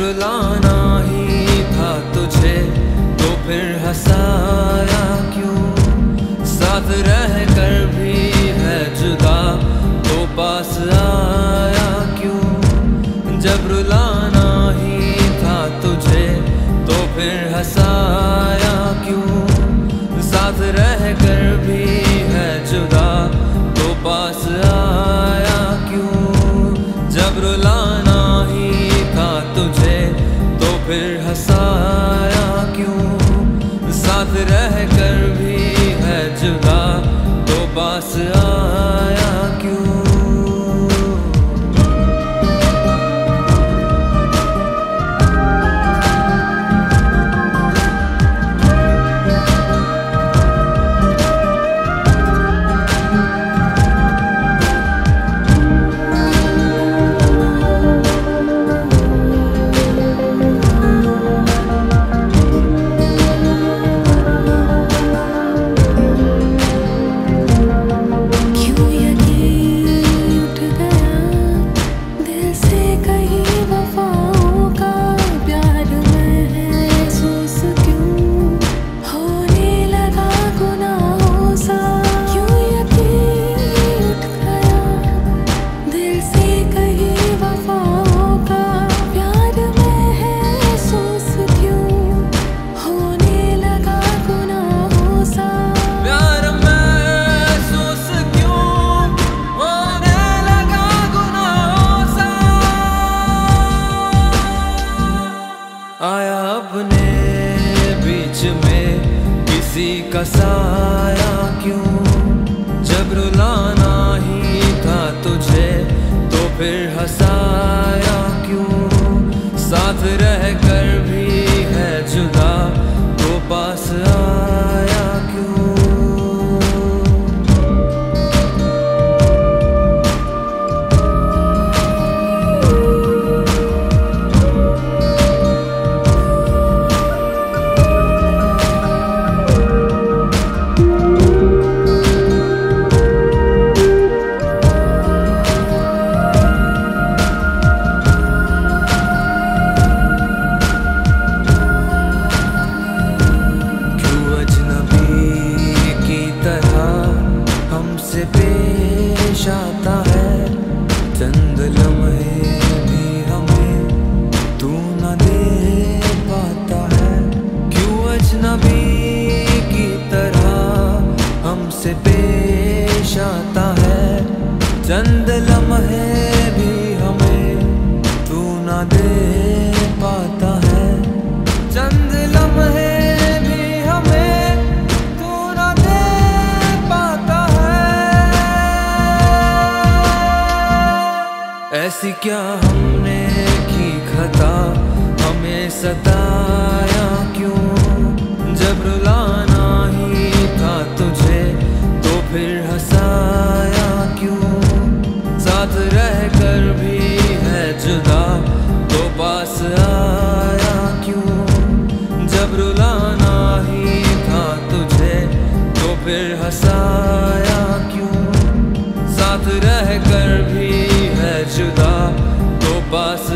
रुलाना ही था तुझे तो फिर हंसाया क्यों? साथ रह कर भी है जुदा तो पास आया क्यों? जब रुलाना ही था तुझे तो फिर हंसाया क्यों? साथ रह कर भी है जुदा तो पास आया क्यों? जब रुलाना पास का साया हमसे पेश आता है। चंद लम्हे भी हमें तू न दे पाता है। क्यों अजनबी की तरह हमसे पेश आता है? चंद लम्हे भी हमें तू न दे ऐसी क्या हमने की खता? हमें सताया रह